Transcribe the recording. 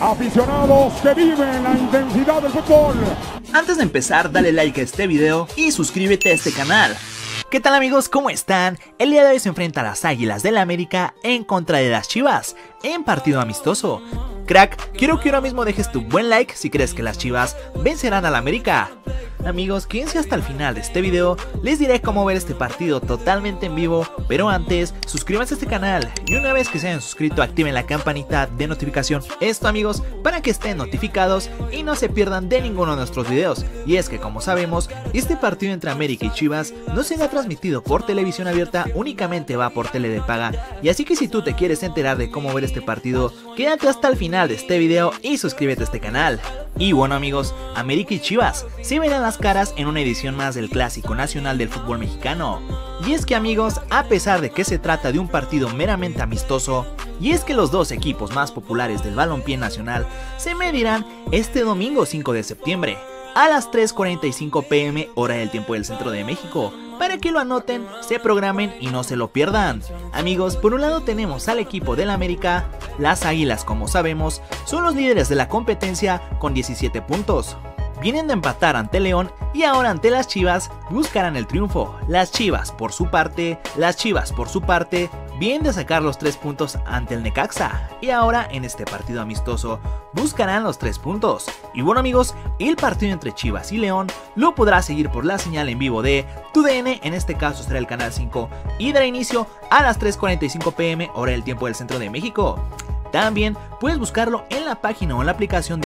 Aficionados que viven la intensidad del fútbol. Antes de empezar, dale like a este video y suscríbete a este canal. ¿Qué tal amigos? ¿Cómo están? El día de hoy se enfrenta a las Águilas del la América en contra de las Chivas, en partido amistoso. Crack, quiero que ahora mismo dejes tu buen like si crees que las Chivas vencerán a la América. Amigos, quédense hasta el final de este video, les diré cómo ver este partido totalmente en vivo, pero antes, suscríbanse a este canal y una vez que se hayan suscrito activen la campanita de notificación. Esto amigos, para que estén notificados y no se pierdan de ninguno de nuestros videos. Y es que como sabemos, este partido entre América y Chivas no será transmitido por televisión abierta, únicamente va por tele de paga. Y así que si tú te quieres enterar de cómo ver este partido, quédate hasta el final de este video y suscríbete a este canal. Y bueno amigos, América y Chivas se verán caras en una edición más del Clásico Nacional del Fútbol Mexicano. Y es que amigos, a pesar de que se trata de un partido meramente amistoso, y es que los dos equipos más populares del balompié nacional se medirán este domingo 5 de septiembre a las 3.45 pm hora del tiempo del centro de México, para que lo anoten, se programen y no se lo pierdan. Amigos, por un lado tenemos al equipo del América, las Águilas como sabemos, son los líderes de la competencia con 17 puntos. Vienen de empatar ante León y ahora ante las Chivas buscarán el triunfo. Las Chivas por su parte, las Chivas por su parte, vienen de sacar los 3 puntos ante el Necaxa y ahora en este partido amistoso buscarán los 3 puntos. Y bueno amigos, el partido entre Chivas y León lo podrás seguir por la señal en vivo de TUDN, en este caso será el canal 5 y dará inicio a las 3.45 pm hora del tiempo del centro de México. También puedes buscarlo en la página o en la aplicación de